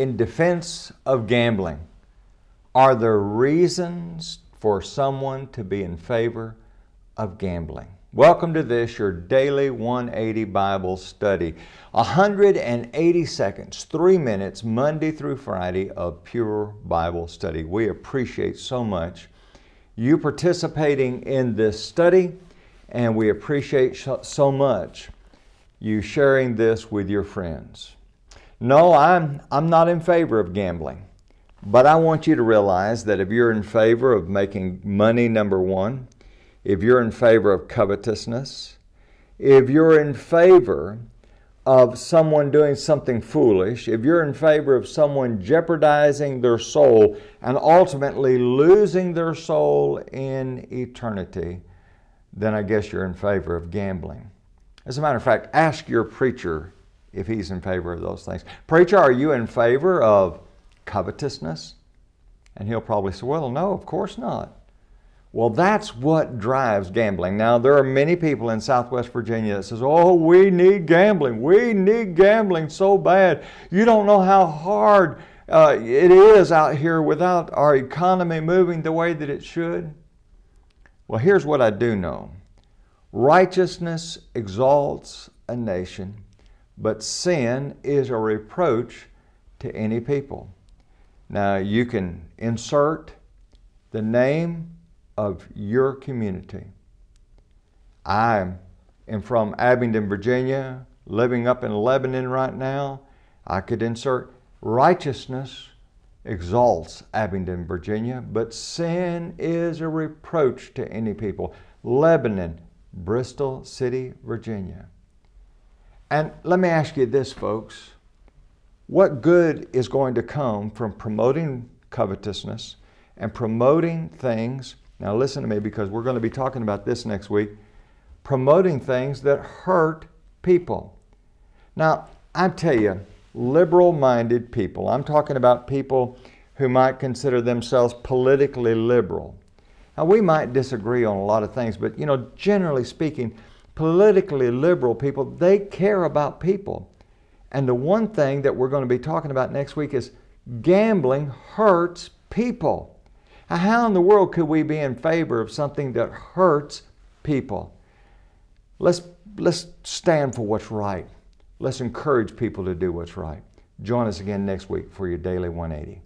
in defense of gambling. Are there reasons for someone to be in favor of gambling? Welcome to this, your daily 180 Bible study. 180 seconds, three minutes, Monday through Friday of pure Bible study. We appreciate so much you participating in this study, and we appreciate so much you sharing this with your friends. No, I'm, I'm not in favor of gambling. But I want you to realize that if you're in favor of making money, number one, if you're in favor of covetousness, if you're in favor of someone doing something foolish, if you're in favor of someone jeopardizing their soul and ultimately losing their soul in eternity, then I guess you're in favor of gambling. As a matter of fact, ask your preacher if he's in favor of those things. Preacher, are you in favor of covetousness? And he'll probably say, Well, no, of course not. Well, that's what drives gambling. Now, there are many people in Southwest Virginia that says, "Oh, we need gambling. We need gambling so bad. You don't know how hard uh, it is out here without our economy moving the way that it should." Well, here's what I do know: righteousness exalts a nation, but sin is a reproach to any people. Now, you can insert the name of your community. I am from Abingdon, Virginia, living up in Lebanon right now. I could insert righteousness exalts Abingdon, Virginia, but sin is a reproach to any people. Lebanon, Bristol City, Virginia. And let me ask you this, folks. What good is going to come from promoting covetousness and promoting things? Now, listen to me because we're going to be talking about this next week. Promoting things that hurt people. Now, I tell you, liberal minded people, I'm talking about people who might consider themselves politically liberal. Now, we might disagree on a lot of things, but you know, generally speaking, politically liberal people, they care about people. And the one thing that we're going to be talking about next week is gambling hurts people. How in the world could we be in favor of something that hurts people? Let's, let's stand for what's right. Let's encourage people to do what's right. Join us again next week for your Daily 180.